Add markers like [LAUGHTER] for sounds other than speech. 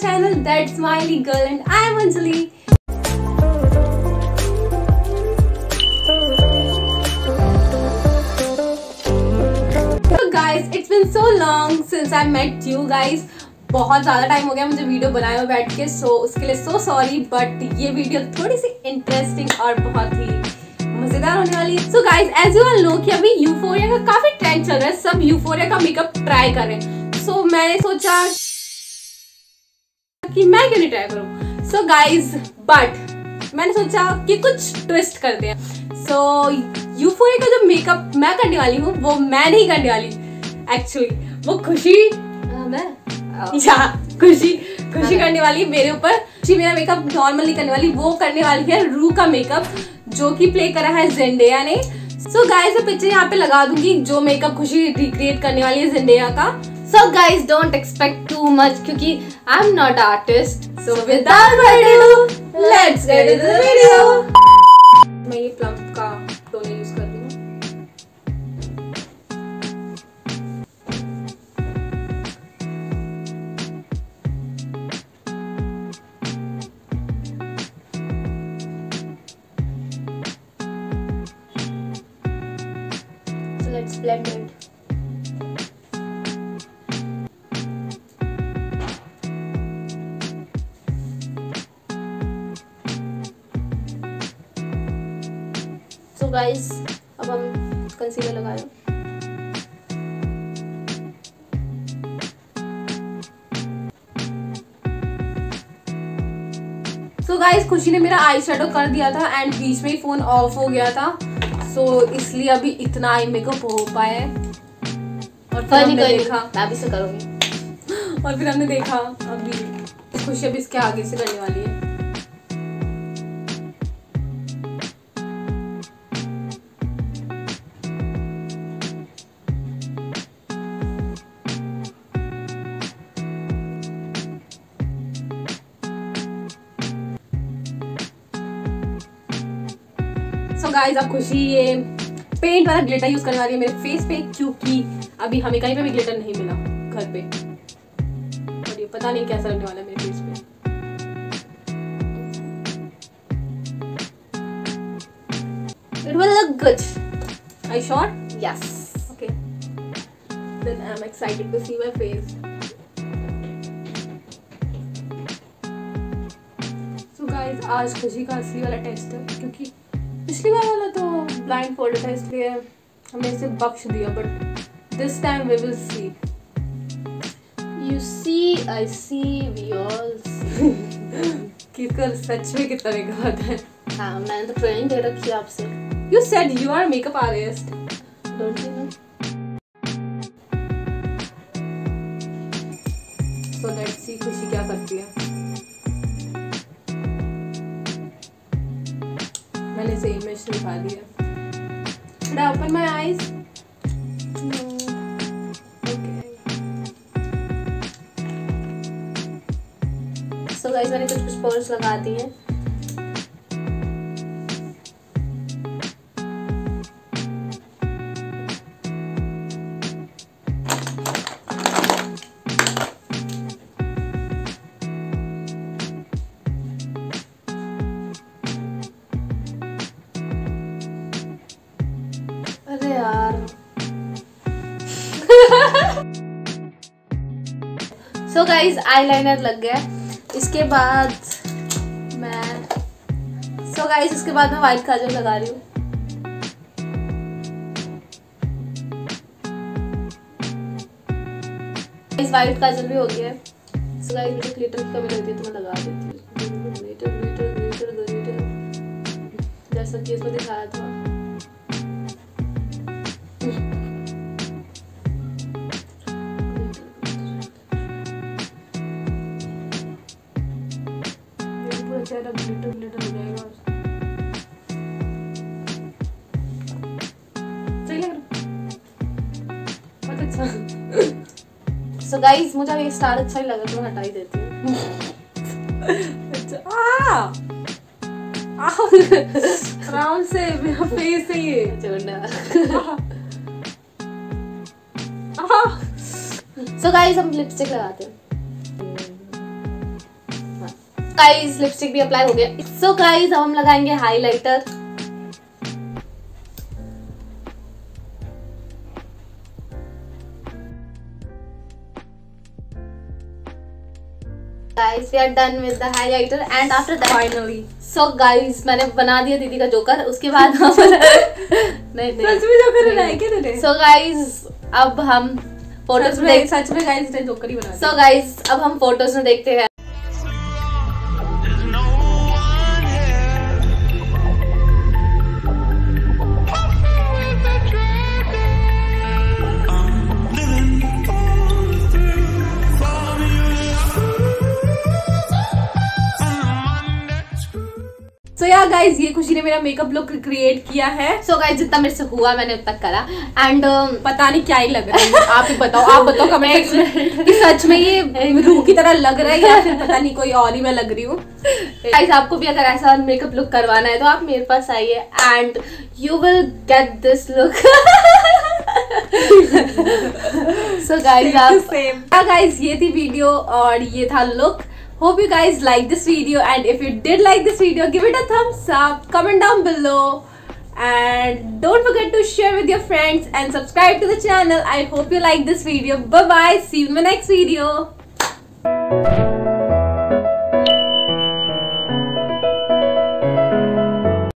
channel That Smiley Girl and I am Anjali. So guys, it's been so long since I met you guys. बहुत ज़्यादा time हो गया मुझे video बनाए हुए बैठ के सो उसके लिए सो सॉरी बट ये वीडियो थोड़ी सी इंटरेस्टिंग और बहुत ही मज़ेदार होने वाली so guys as you all know कि अभी यूफोरिया का काफ़ी ट्रेंड चल रहा है सब यूफोरिया का मेकअप ट्राई करें सो so, मैंने सोचा कि मैं क्यों नहीं ट्राई करूँ? सो गाइस बट मैंने सोचा कि कुछ ट्विस्ट करते हैं। सो so, यूफोरिया का जो मेकअप मैं करने वाली हूँ वो मैं नहीं करने वाली। एक्चुअली वो खुशी मैं? [LAUGHS] या खुशी खुशी करने वाली है मेरे ऊपर। खुशी मेरा मेकअप नॉर्मली करने वाली वो करने वाली है रू का मेकअप जो कि प्ले करा है जेंडेया ने। सो so गाइस मैं पिक्चर यहाँ पे लगा दूँगी जो मेकअप खुशी रिक्रिएट करने वाली है जेंडेया का। So guys don't expect too much क्योंकि I am not artist so without ado let's get into the video मैं ये प्लम का टोनर यूज कर रही हूँ So let's blend it. Guys, अब हम कंसीलर लगा रहे हैं सो so गाइस खुशी ने मेरा आई शेडो कर दिया था एंड बीच में ही फ़ोन ऑफ़ हो गया था। सो so, इसलिए अभी इतना आई मेकअप हो पाया है। और फिर हमने देखा। मैं भी से करूँगी। और फिर हमने देखा अभी खुशी अभी इसके आगे से करने वाली है। सो गाइस अब खुशी ये पेंट वाला ग्लिटर यूज़ करने वाली है मेरे फेस पे क्योंकि अभी हमें कहीं पे भी ग्लिटर नहीं मिला घर पे और ये पता नहीं कैसा लगने वाला है मेरे फेस पे It will look good. Are you sure? Yes Okay. Then I'm excited to see my face. So guys, आज खुशी का असली वाला टेस्ट है क्योंकि पिछली बार वाला तो ब्लाइंड फोल्ड था इसलिए हमने इसे बख्श दिया but this time we will see you see I see we all कि इसका सच में कितना मेकअप आता है हाँ मैंने तो ट्रेनिंग दे रखी है आपसे। You said you are makeup artist don't you know so let's see Khushi क्या करती है। मैंने निकाल लिया दी eyes? No. Okay. So guys मैंने कुछ कुछ पोर्स लगा दिए हैं अरे यार। सो गाइस आईलाइनर लग गया। इसके बाद मैं सो so गाइस इसके बाद मैं वाइट काजल लगा रही हूँ। इस वाइट काजल भी हो गया सो गाइस मुझे ग्लिटर की कमी लगती है तो मैं लगा देती हूँ। ग्लिटर ग्लिटर ग्लिटर ग्लिटर जैसा कि इसमें दिखाया था। पूरा चेहरा ग्लिटर ग्लिटर हो जाएगा। सही लग रहा बहुत अच्छा। सो गाइस मुझे ये स्टार अच्छा ही लगा तो हटा ही देती हूँ। अच्छा। आराम से मेरा फेस है ये। छोड़ना सो गाइस हम लिपस्टिक लगाते हैं। गाइस लिपस्टिक भी अप्लाई हो गया। सो गाइस अब हम लगाएँगे highlighter guys we are done with the highlighter and after that finally so guys मैंने बना दिया दीदी का जोकर उसके बाद हम [LAUGHS] नहीं नहीं। सच में जोकर बनाया क्या तूने? So guys अब हम फ़ोटोज़ में सच में गाइस ने जोकर ही बना सो गाइस अब हम फ़ोटोज़ में देखते हैं। सो या गाइस ये खुशी ने मेरा मेकअप लुक क्रिएट किया है। सो गाइज़ जितना मेरे से हुआ मैंने उतना करा। एंड uh, पता नहीं क्या ही लग रहा है। आप ही बताओ आप बताओ [LAUGHS] कमेंट में कि सच में ये रूह की तरह लग रहा है या फिर पता नहीं कोई और ही मैं लग रही हूँ। गाइज़ आपको भी अगर ऐसा मेकअप लुक करवाना है तो आप मेरे पास आइए। And you will get this look so guys आप सेम गाइस ये थी वीडियो और ये था look hope you guys like this video and if you did like this video give it a thumbs up comment down below and don't forget to share with your friends and subscribe to the channel. I hope you like this video. Bye bye see you in the next video